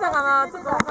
这个好看这个